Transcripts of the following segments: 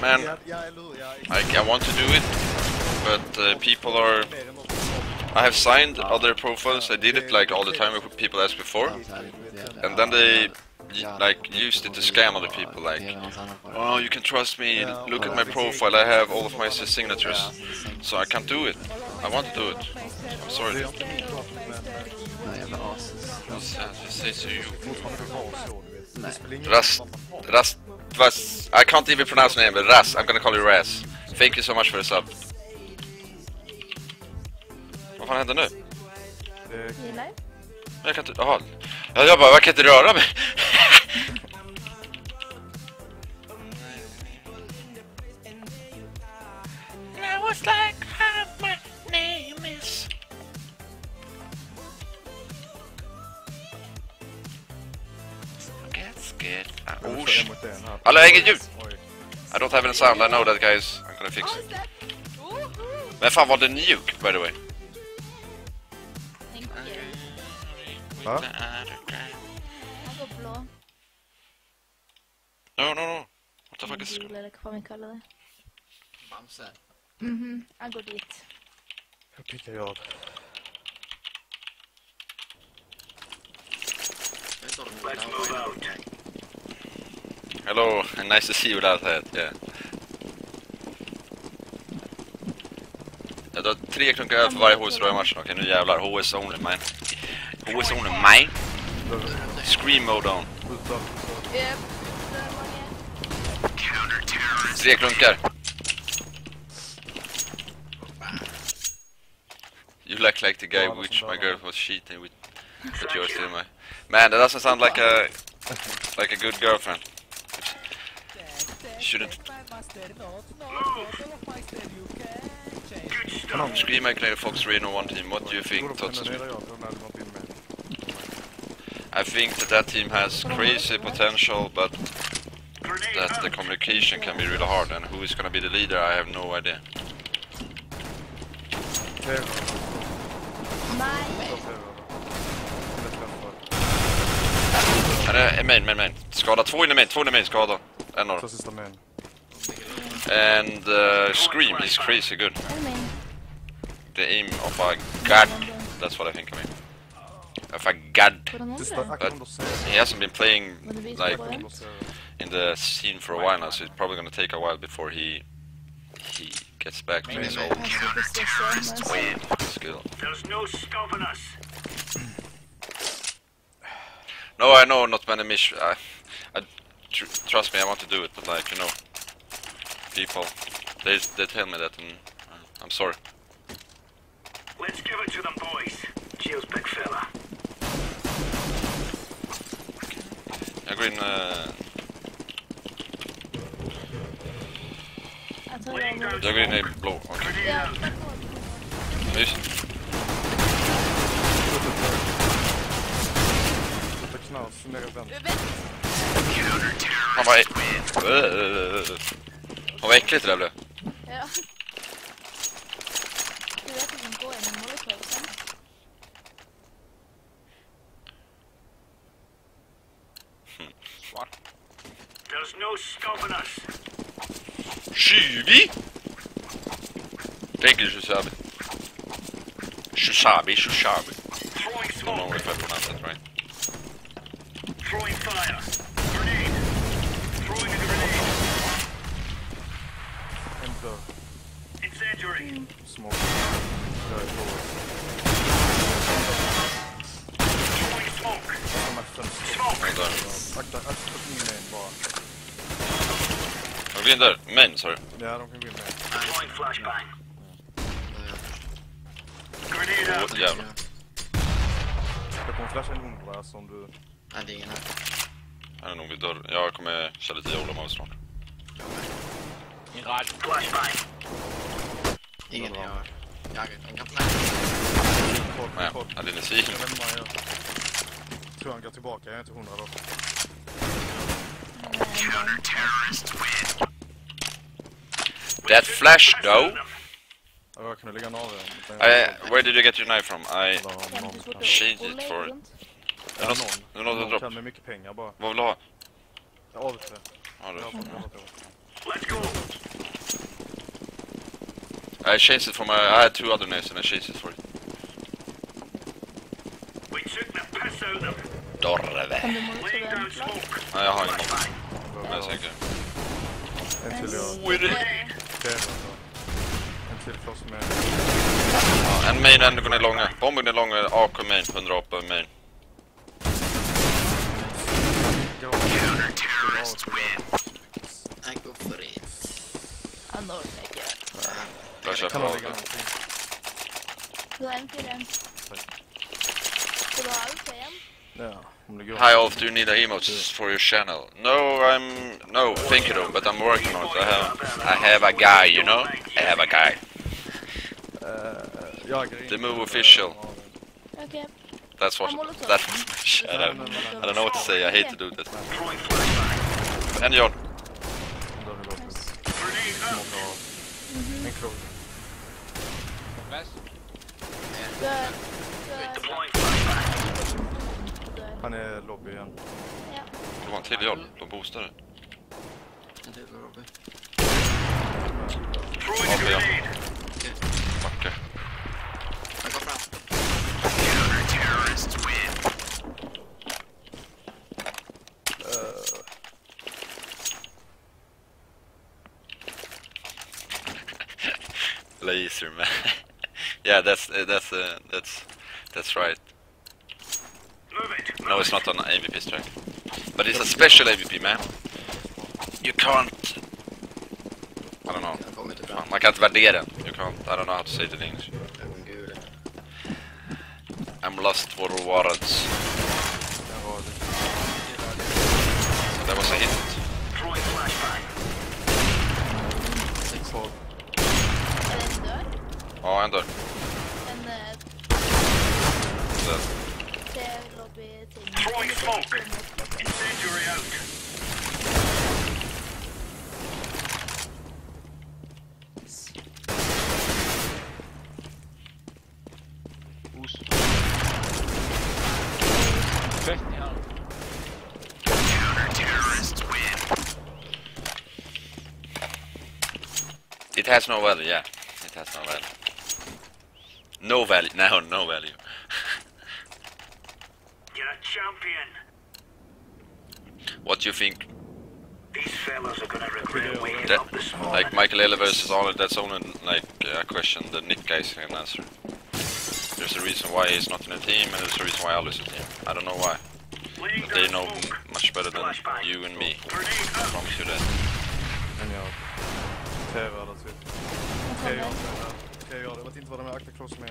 Man, hur? Ja, I, I want to do it, but uh, people are... I have signed other profiles, I did it like all the time with people asked before, and then they like used it to scam other people like Oh, you can trust me. Look at my profile. I have all of my signatures. So I can't do it. I want to do it. I'm sorry. Ingen Rast, Vas, I can't even pronounce your name, but Ras, I'm gonna call you Ras. Thank you so much for the sub. Vad fan hände nu? Jag kan inte, jaha. Ja, jag bara, jag kan inte röra mig. I was like, Get. Jag Oh, vill sh- få MOT här. Hallå, inget ljud! Oj. I don't have any sound, I know that guys. I'm gonna fix it. Men fan var det nuke, by the way? Va? Han går blå. No, no, no. What the fuck is... Gul eller vad vi kallar det. Bamse. Mhm, han går dit. Jag pickar jag. Vet inte om de and nice to see you without that, yeah. Jag drar tre klunkar öl för varje HS i matchen. Okej, nu jävlar. HS only, man. HS only, man. Scream mode on. Tre klunkar. You look like the guy which my girl was cheating with. But you're still my... Man, that doesn't sound like a... Like a good girlfriend. Shouldn't... Scream Acre Fox Reno one team. What do you think, Tots? Penetrera jag för den hade något in med. I think that that team has crazy potential, but that the communication can be really hard. And who is gonna be the leader, I have no idea. Terror. Nej. Jag terror. Eller träffar. Är det är main, main, main. Skada. Två in i main, två in i main, skada. En av Så dem. sista med. And uh, Scream, is crazy good. The aim of a god. That's what I think, I mean. Of a god. På den Sista andra? akten då ser He hasn't been playing Men du visar like på den? jag. ser in the scene for a while now, so it's probably gonna take a while before he he gets back to his old Han är superstressad. men så- skill. There's no stopping us. No, I know not many mission. I, I tr trust me, I want to do it, but like you know, people they they tell me that, and uh, I'm sorry. Let's give it to them, boys. Cheers, big fella. Jag går in. Uh, Jag tar över. jag går in i blå. Okej. Ja, Mys. Sluta knas nere i den. Han var... Uh, han var äckligt det där blev. ja. Du vet att de går genom molotowsen? There's no stopping us. Tjuvi! Tänker Shushabi. Shushabi, Shushabi. Throwing Don't know smoke. if I pronounce it right. Throwing fire. Grenade. Throwing a grenade. En dörr. Incendiary. Smoke. Dörr i blå. Throwing smoke. Som ett fönster. Smoke. Jag dör. Akta, akta in med en bara. Jag går in där. Main, sorry. Ja, de kan gå in med. Throwing flashbang. Grenade out. Åh, jävlar. Jag kommer flasha en Umbra som du... Nej, det är ingen här. Han är nog vid dörren. Jag kommer köra lite YOLO-mode snart. Flashbang. Ingen jag... Jag jag kan flanka. Kort, kort. jag hade seen. Jag vet inte vad han gör. Tror han går tillbaka, jag är inte hundra då. That flash though. Ja, jag kunde lägga av den. I, where did you get your knife from? I... Någon. Shit, gå for-? Är är det något att Någon dra? kan med mycket pengar bara. Vad vill du ha? Jag det. Ja, du. I changed it for my... I had two other nades and I changed it for it. We took the piss out of them. Dorve. Nej, jag har ingen mob. Behöver Jag ha tänker. En till jag. Då. En till för oss med... Ja, en main, en går ner långa. Bomben är långa, AK main, 100 AP main. For it. Ja, Norrlägge. Flashar Kan på ha AP. ligga någonting. Du har en till den. Ska du ha allt igen? Ja, om det går. Hi Olf, do you need emotes for your channel? No, I'm... No, thank you though, but I'm working on it. I have... I have a guy, you know? I have a guy. Eh, jag är The move official. Okej. That's what... That was my shout out. I don't know what to say, I hate to do that. Throwing flashbang. En John. Då har vi gått Nice. Grenade out. smoka har... Han är lobby igen. Ja. Det var en till John. De boostade. En till för Robby. Throwing yeah, that's uh, that's uh, that's that's right. Move it. No, it's not an AVP strike, but it's a special AVP, man. You can't. I don't know. Jag kommer inte Man kan inte värdera den. You can't. I don't know how to say it in English. I'm lost for rewards. That was a hit. Throwing flashbang. Sex Kvar. Är den död? Ja, en dörr. Throwing smoke. Incendiary out. It has no value, yeah. It has no value. No value. No, no value. You're a champion. What do you think? These fellas are gonna regret waking That, up this morning. like Michael Eller versus only that's only like uh, a question the Nick guys can answer. There's a reason why he's not in a team, and there's a reason why Alice is in a team. I don't know why. But they know smoke. much better than you and me. I promise you that. En jag. Kräver alla typ. Tre Den jag. kommer. Tre jag. Jag vet inte vad de är. Akta cross med.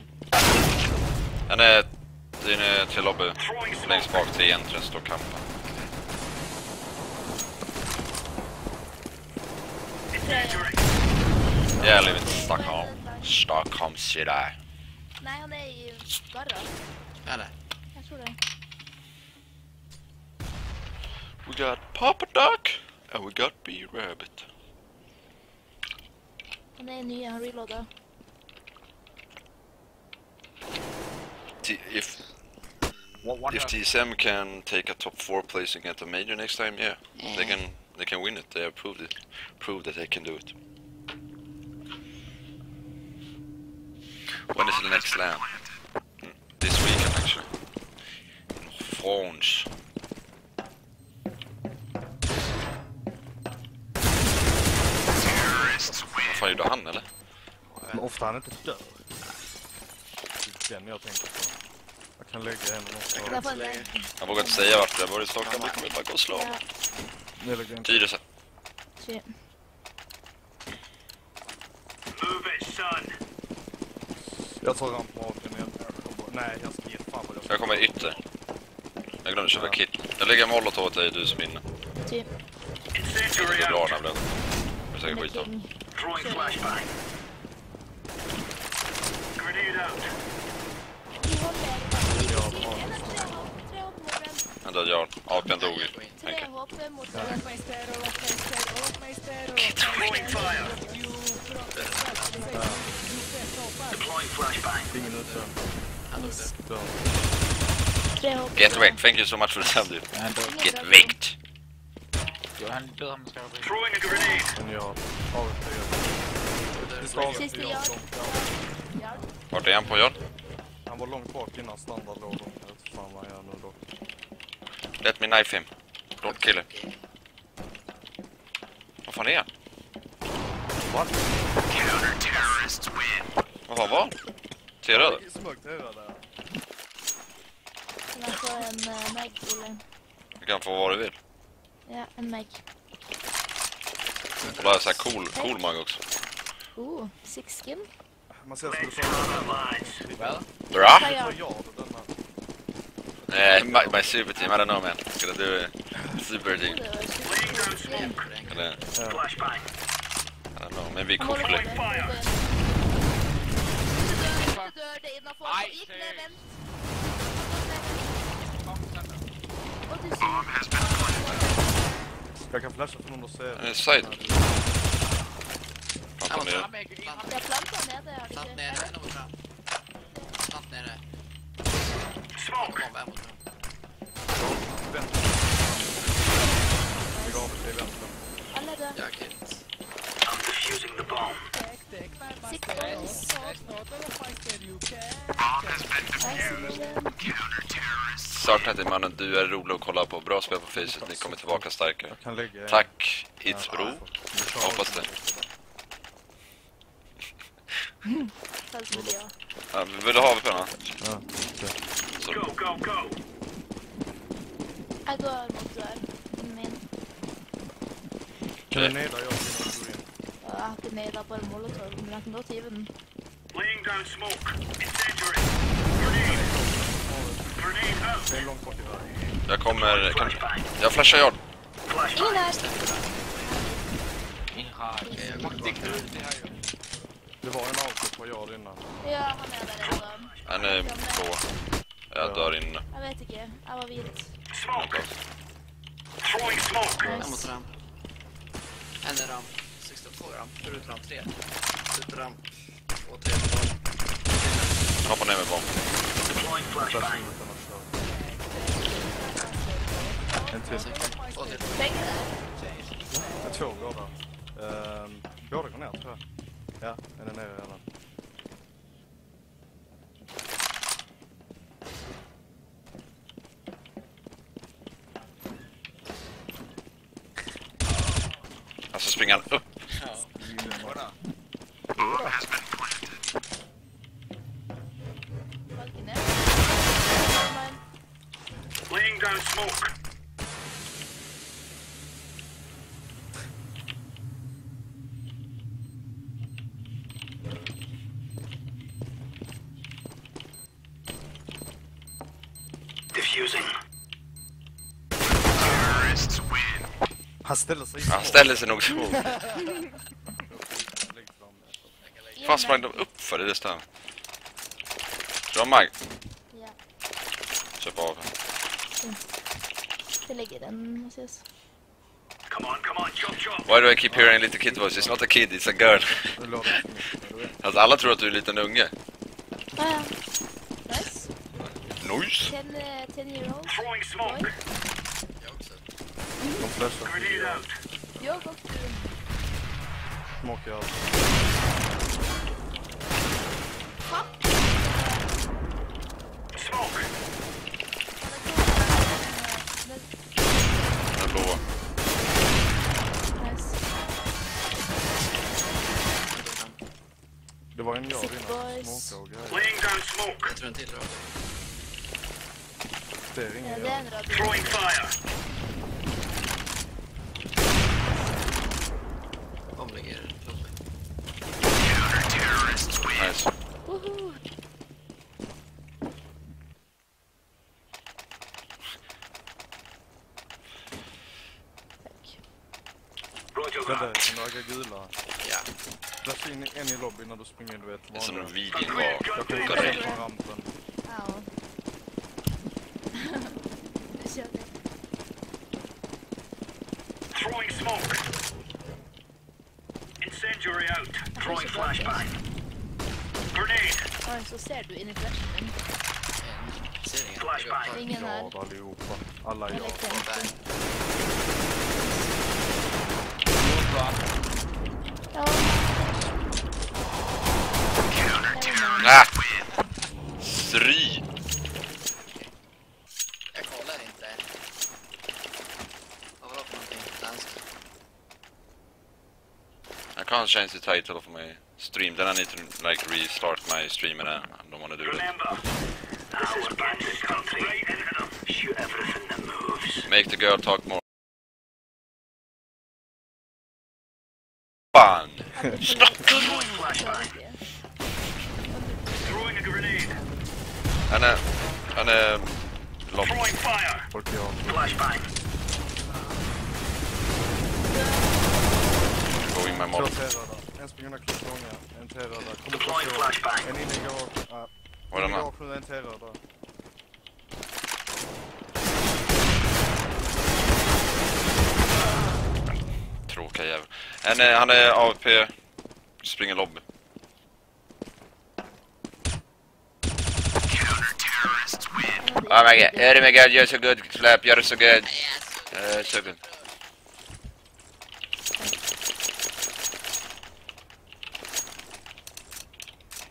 Han är... Den är till lobby. Längst bak till entrance står kampen. Incendiary. Yeah, I in Stockholm. Stockholm City. Nej, han är i Garra. Eller? Jag tror det. We got Papa Duck and we got B-Rabbit. Han är ny, han reloadar. T- If if TSM can take a top four placing at the major next time, yeah, they can they can win it. They have proved it, proved that they can do it. When is the next land? Mm, This weekend actually. In France. Vad fan gjorde han eller? Men ofta han inte dör. Det är den jag tänker på. Jag kan lägga är lägga. det... Jag vågar inte säga vart det var i Stockholm, vi kommer bara gå och slå. Ja, jag Tyresö. shit. Move it, son. Jag tar ramp på aken igen. Nej, jag ska ge fan vad jag Jag kommer ytter. Jag glömde köpa kit. Jag lägger molotov åt dig, du som vinner. Typ. Det Incendiary går bra out. när jag är säkert. Throwing flashbang. Wrecked. Thank you so much for the send dude. Get wrecked. Throwing a grenade. Vart är han på John? Han var långt bak innan standard låg. Jag vet fan vad han gör nu dock. Let me knife him. Don't kill him. Vad fan är han? What? Vad fan var han? T-röd? Smög till där. Kan jag få en uh, mag, Olle? Du kan få vad du vill. Ja, en mag. Och bara så här cool, cool mug också. Oh, six skin. Man ser du lines. Well, Bra! Eh, här. my, my super team, I don't know man. Gonna do a super team. Eller. I don't know, maybe cool. med. Fire. Du dör, du dör, det är innanför. Aj, Gick shit. med vänt. kom sen då. Och du ser. Jag kan flasha för någon och se. Eh, side. Fan, fan, är det? Han är ju innan. Jag plantar ner där. Plant nere, en mot fram. Plant nere. Smoke. Bomb, en mot fram. Vänt. Jag gav det till vänster. Alla dör. Jag är hit. I'm defusing the bomb. Sick boys. Starta till mannen, du är rolig att kolla på. Bra spel på Faceit, ni kommer tillbaka starkare. Tack, It's Bro. Hoppas det. Ja, vill du ha AWP va? Ja, okej. Så, Go, go, go. Jag går mot dörr. Min. Kan du neda jag inte med där på en molotov, men jag kan gå till den. Laying down smoke. Incendiary. Grenade. Grenade out. Det är långt bak i vägen. jag kommer... Kan, Flashbang. jag flashar. Flashbang. Ingen här! Det här. Det var en avslut på jag innan. Ja, han är där redan. Han är på. Jag dör inne. Jag vet inte, jag var vit. Smoke. Throwing smoke. En mot ramp. En är ramp. 62 ramp. Förut ramp 3. Ut ramp. Och 3 på bomb. Hoppa ner med bomb. Deploying Flasha flashbang. utan att köra. En till. Två till. Bägge där. Jag två båda. Ehm, båda går ner tror jag. Ja, en är nere redan. Alltså springer han upp. Balken är. Laying down smoke. Diffusing. Han ställer sig Han ställer sig nog så. Fan sprang de upp för det, det stämmer. Dra Mag. Ja, Köp av. det ligger den, ses. Come on, come on, chop chop. Why do I keep hearing little kid voice? It's not a kid, it's a girl. Alltså alla tror att du är en liten unge. Ah, ja. Nice. Nice. Ten, eh, ten year old. Throwing smoke. Också. De flesta. Jag och du. smakar allt. Smoke. Den blåa. Nice. Det var en jag innan. Smakar och grejer. Laying down smoke. Jag tror en till rör. Det är ingen jag. Throwing fire. Bomb ligger uppe. Nice. Woho! Tack. Där that. är några gula. Ja. Flasha in en i lobbyn när du springer in, du vet. Det är som en videon var. Jag kan inte på rampen. Au. Nu kör vi. Throwing smoke. Incendiary out. Throwing flashbang. Grenade. Oj, så ser du in i flashen. En. Ser ingen. Flashbang. Ingen här. Ja, allihopa. Alla Jag. No. Ah! Three. I can't change the title of my stream, then I need to like restart my stream and uh, I don't want to do it. Remember, our bandit country. Shoot everything that moves. Make the girl talk more. Fan! Throwing a grenade. Han är... Han är... Lopp. Throwing fire. Folk jag. Flashbang. Going my Två model. T-röda. En springer klipp långa. En T-röda. Kommer Deploying på flashbang. En inne i garage. Ja. Var En i den här? garage nu, en T-röda. Tråkiga jävel. Han är, han är AWP. Springer lobby. Oh my god, oh my god, you're so good, Slap, you're so good. Uh, so good.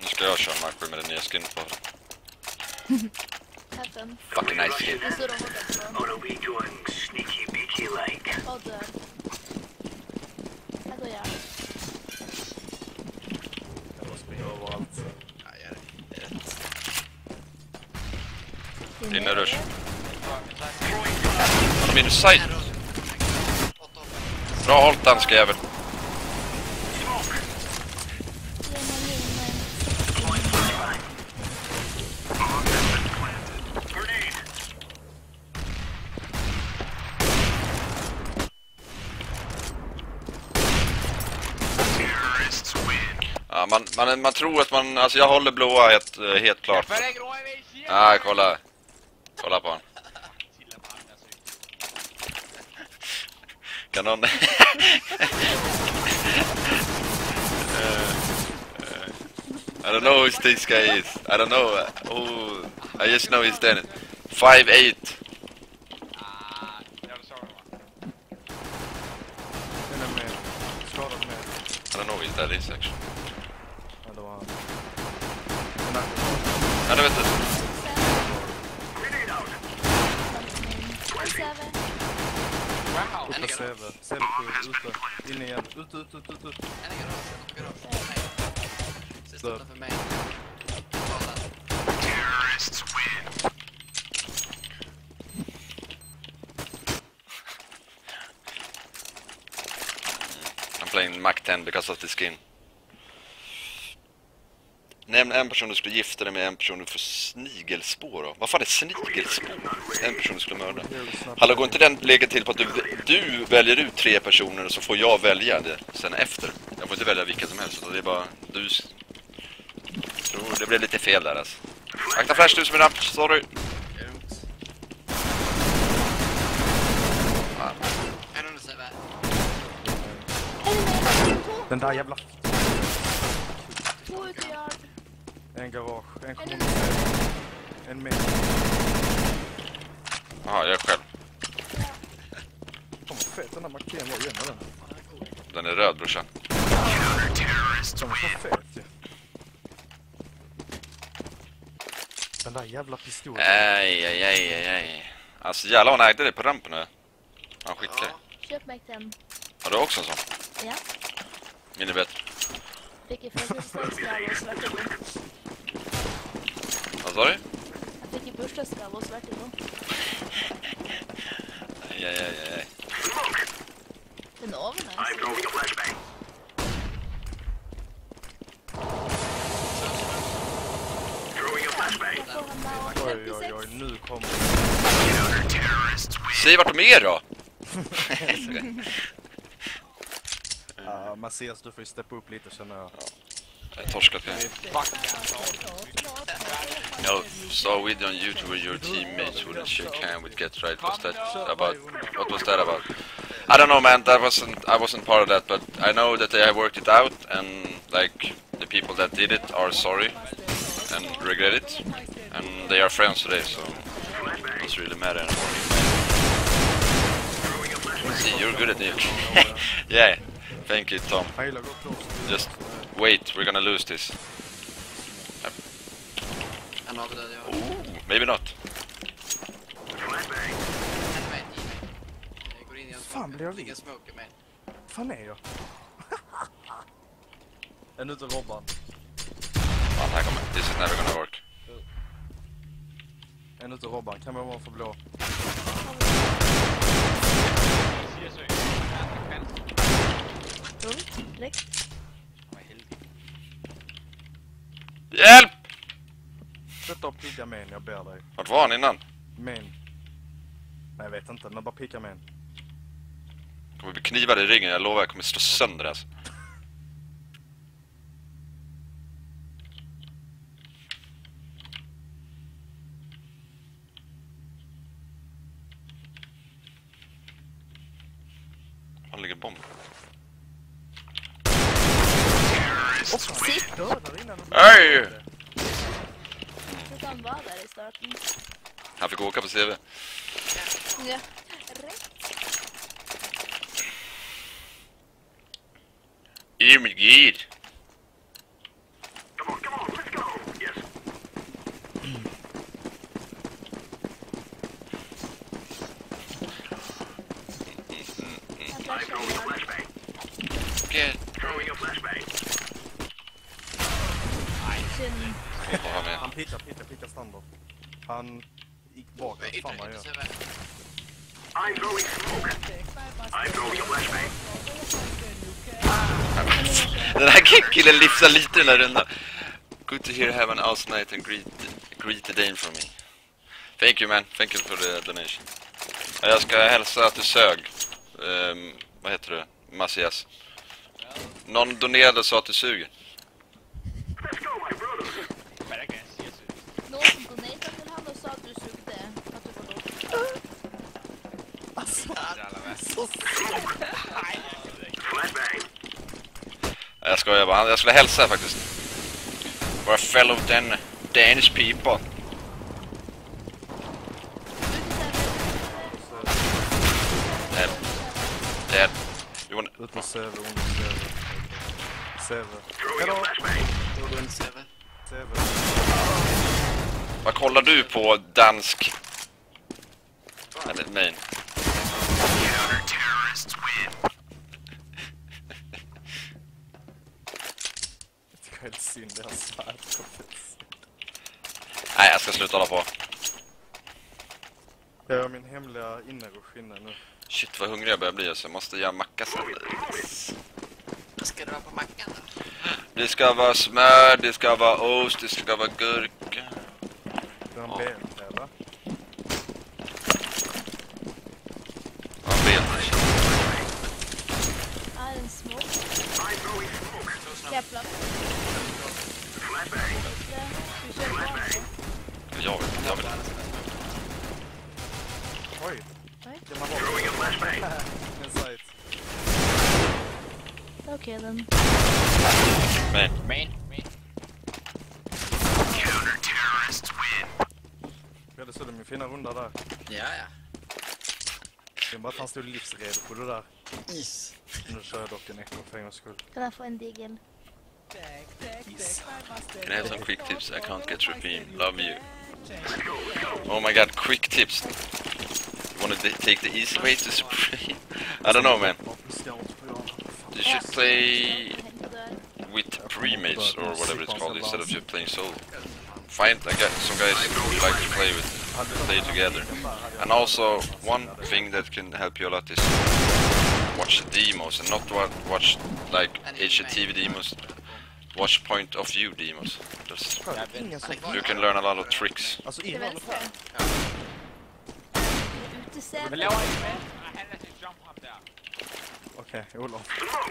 Nu ska jag köra Markberg med den nya skin på. Happen. Fucking nice skin. Det står de borta Or are we going sneaky beaky like? på. Och dör. Här går jag. Jag bara springer överallt. Ja, gör det. Det är rätt. Det är Inne rush. Han har minus sight. Bra hållt danska jävel. Ja, man, man, man tror att man... Alltså jag håller blåa helt, eh, helt klart. Är kolla. Kolla Eh, eh, I don't know who this guy is. I don't know. Who... I just know he's dead. 5'8". 10 skin. Nämn en person du skulle gifta dig med, en person du får snigelspår av. Vad fan är snigelspår? En person du skulle mörda. Hallå, går inte den lägga till på att du, du väljer ut tre personer och så får jag välja det sen efter? Jag får inte välja vilka som helst, utan det är bara du... Jag Tror det blev lite fel där alltså. Akta flash du som är rapp, sorry. Lugnt. En under CV. En med. Två. Den där jävla... En garage. En kommer En med. Jaha, jag är själv. Fan vad fet den där markeringen var. Gömmer den. Den är röd brorsan. Den var så fet ju. Den där jävla pistolen. Aj, aj, aj, aj, aj. Alltså jävlar han ägde det på rampen nu. Han skicklig. Köp Mac 10. Har du också en sån? Ja. Är bättre. Fick i och svartilo. Vad sa du? Jag fick i och svartilo. Aj, aj, aj, aj. Den är oven I'm throwing a flashbang. Oj, oj, oj. 36. Nu kommer Säg vart de är då! Ja, Mattias, du får ju steppa upp lite känner jag. Jag har torskat jag. No, saw a video on YouTube where your teammates wouldn't shake hand with Get Right. Was that about? What was that about? I don't know, man. That wasn't. I wasn't part of that, but I know that they have worked it out, and like the people that did it are sorry and regret it, and they are friends today. So it doesn't really matter anymore. See, you're good at nuke. yeah, thank you, Tom. Just wait, we're gonna lose this. Jag. Ooh, maybe not. Fan, blir jag mig. fan är jag? en ute Robban. Fan, här kommer. This is never gonna work. En ute Robban. Kan man vara för blå? Siger søg. Ja, det Ung, direkt. Hjälp! Sätta och picka main, jag ber dig. Vart var han innan? Main. Nej, jag vet inte, men bara picka main. Kommer bli knivad i ryggen, jag lovar jag kommer slå sönder det, alltså. Var ligger bomben? Sitt! Hur han vara där i starten? Han fick åka på CV. Ja, rätt. Irmidgid! Come on, come on, let's go. Yes. Han Throwing a flashar flashbang. Get... Throwing a flashbang. Synd. Pickar, pickar, pickar standard. Han gick bak. Vad fan han gör. I'm throwing smoke. I'm throwing a flashbang. Den här killen livsar lite den här rundan. Good to hear have an awesome night and greet, greet the Dane from me. Thank you man, thank you for the donation. Ja, Jag ska hälsa till Sög. Ehm, vad heter det? Macias. Någon donerade sa att du suger. Let's go, my brother. Hvad der kan jeg sige søg? Någon som donatade till han och sa att du sugde. Att du var dålig. Eller hvad? Flashbang. Ja, Jag skojar bara, jag skulle hälsa faktiskt. Våra fellow Dan Danish people. Dead. Dead. You under CV. CV. Throwing a Hejdå! flashbang. Runt CV. CV. Vad kollar du på dansk? Eller main? Counter-terrorists win. Jag det här svärdet. Nej, jag ska sluta hålla på. Jag gör min hemliga innerrush inne nu. Shit vad hungrig jag börjar bli så jag måste göra macka sen. Vad ska du ha på mackan då? Det ska vara smör, det ska vara ost, det ska vara gurka. Det är en Ja. BLT va? Ja, vet. Ah, en smoke. Jävlar. Du kör. Jag vet, jag vet. Oj! Oj. Kan man vara Throwing a flashbang. en site? Okej den. Main. Main, win. Vi hade så min fina runda där. Ja, ja. Det är bara att han stod livsredo på det där. Is. Nu kör jag dock en echo för en gångs skull. Kan jag få en digel? Can I have some quick tips? I can't get repeat. Love you. Oh my god, quick tips. You wanna take the easy way to spray? I don't know man. You should play with pre-mates or whatever it's called instead of just playing solo. Find I got some guys who like to play with, play together. And also, one thing that can help you a lot is watch the demos and not watch like HTTV demos. Watch point of view demos. Just, som... you can learn a lot of tricks. Alltså Till innan vänster. Utesäte. Okej, Olof.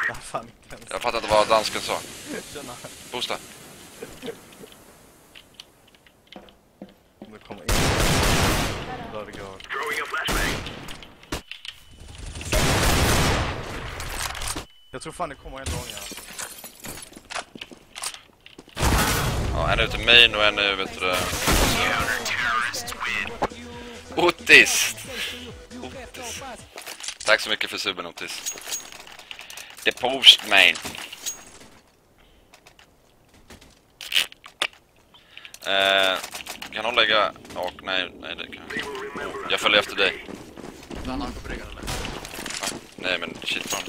Det här fan inte ens. Jag fattar inte vad dansken sa. Tjena. Boosta. Nu kommer in. Där det går. Throwing a flashbang. Jag tror fan det kommer en långa. Ja, en är ute main och en är vet du. Otis. Otis. Tack så mycket för subben Otis. The Postman. Eh, Kan någon lägga... Och, nej, nej det kan jag. Jag följer efter dig. Eller? Nej men shit fan.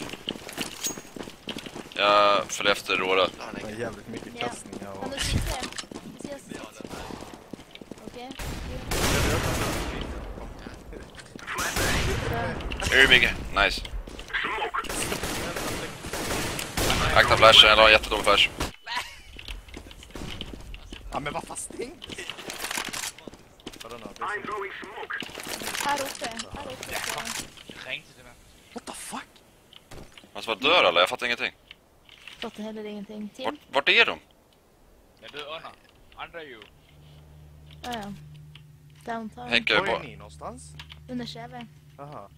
Jag följer efter Rora. Det är jävligt mycket Ja. kastningar och... Hur är mycket? Nice. Akta flashen, eller har en jättedålig flash. Ja men vad fan smoke. Här uppe. Här uppe. What the fuck? Alltså vad dör alla? Jag fattar ingenting. Fattar heller ingenting. Vart, Tim? vart är de? Jag död under. Under you. Ja, ja. Downtown. Henke, Var är bara... ni någonstans? Under Chevy. Jaha.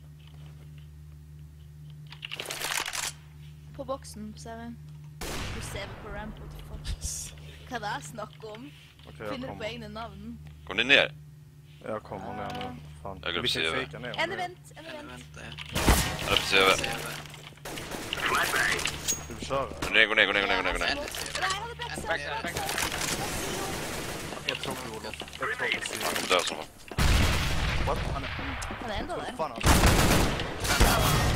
På boxen på. Du ser på ramp, what the fuck. Hva det snakk om? Jag Finner på egne navn. Går ni ner? Jag kommer ner nu. Fan. Jag går Vi på ner. En event, en event. vänta. Eller på CV? CV. Ska vi köra? Gå ner, gå ner, gå ner, gå ner, gå ner, gå ner. En CV. Nej, han hade backside. Backside, backside. Ett tåg på Olof. Ett tåg på Han sidan. kommer dö som fan. What? Han är... Han är ändå där. Fan han.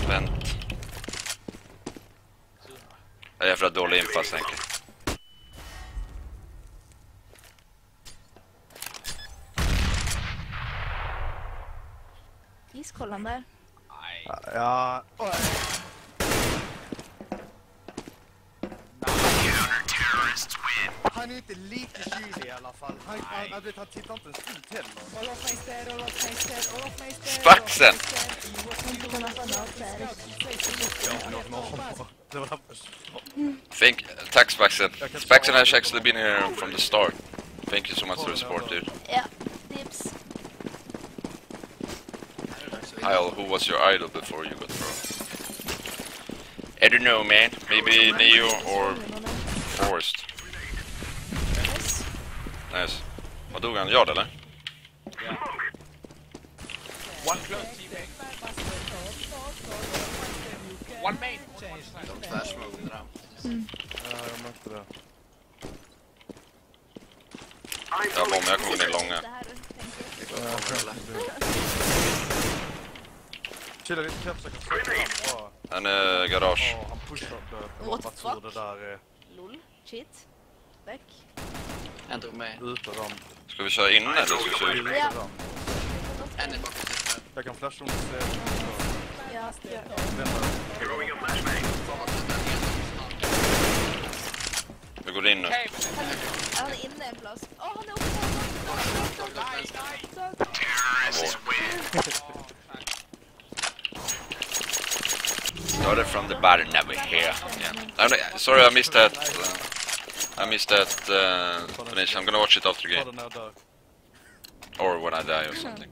Vänt. Jag är för att dålig infast, Henke. Iskollen där. Nej. Ja... Oj. Han är inte lite kylig i alla fall. Han, han, han, vet, han tittar inte ens ut heller. Olof Meister, Olof Meister, Olof Meister. Faxen! Inte kunna få något där. Det var Thank, tack Spaxen. Spaxen has actually been here from the start. Thank you so much for the support, dude. Ja, dips. Kyle, who was your idol before you got pro? I don't know, man. Maybe Neo or Forrest. Vad dog han? Jard eller? One close. One main. De tvärsmog under ramp. Ja, jag märkte det. Jag bombar, throwing jag kommer ner långa. Chilla lite, kan jag honom bara. Han är garage. Ja, han pushar upp What the fuck? där. Lol. Shit. Back. En drog med. ute ramp. Ska vi köra in eller ska vi köra ut? Ja. Jag kan flasha om du ser. Ja, a flashbang. Vi går in nu. Han är inne en plats. Åh, han är uppe. Started from the bottom, now we're here. Yeah. Sorry, I missed that. I missed that uh, finish. I'm gonna watch it after the game. den när jag dör. Or when I die or something.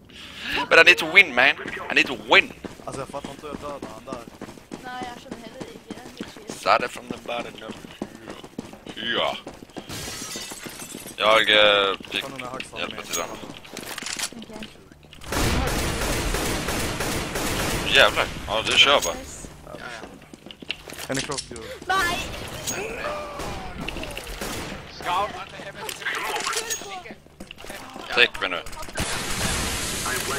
But I need to win, man. I need to win. Alltså jag fattar inte hur jag dödar han där. Nej, jag känner heller inte. Det är shit. Started from the bottom, now we're here. Ja. Jag uh, fick Ta nu när jag hacksar hjälpa till den. Okej. Jävlar. Ja, du kör bara. Nice. Ja, ja. Är close. Nej! Täck mig nu. I'm.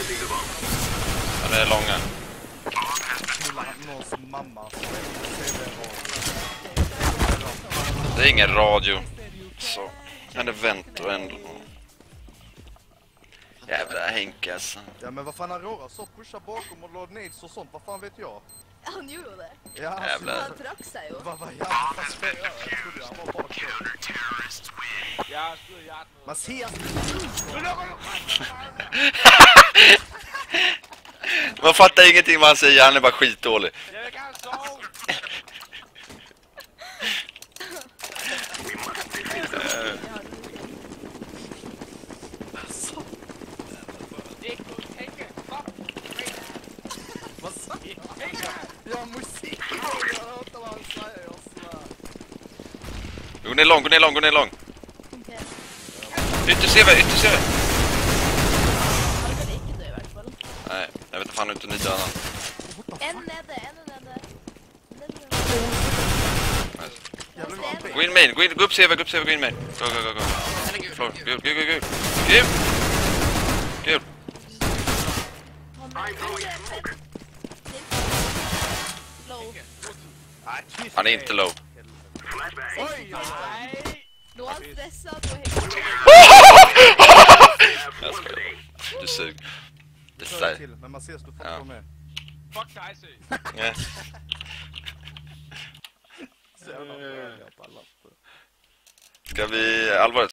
Den är långa. Det. Det är ingen radio. Så. Men det väntar ändå. Jävla Henke alltså. Ja men vad fan Aurora så pusha bakom och lade nades och sånt. Vad fan vet jag? Han gjorde det. Ja, Jävlar. Han tryckte sig ju. Vad vad ska jag göra? Jag trodde han var bak. Jeg skyder hjertet med. Man ser Man fattar ingenting vad han säger, han är bara skitdålig. Jeg vil gerne sove. We must defeat them. Det er ikke noget. Henke, stop. Vad sa Henke. Ja musik! Jag hör inte vad han säger. Jag svär. Gå ner lång, gå ner lång, gå ner lång. Hvert fall. Nej, jag vet inte fan hur inte ni dödar. En nede, en han Gå in main, gå, in, gå upp CV, gå upp CV, gå in main. Gå. En är gul. floor. Good, good, good, good. Good! Good. Han är inte... Low. Nej, tyst Han är inte low. Flashbang. Oj, oj, oj. Nej! Nu är han stressad och helt... Jag skojar. Du suger. Det Kör säger... till, men man ses, du får Ja. vara med. Fuck dig, Sø. Ja. Så jävla bra, jag pallar inte. Ska vi allvarligt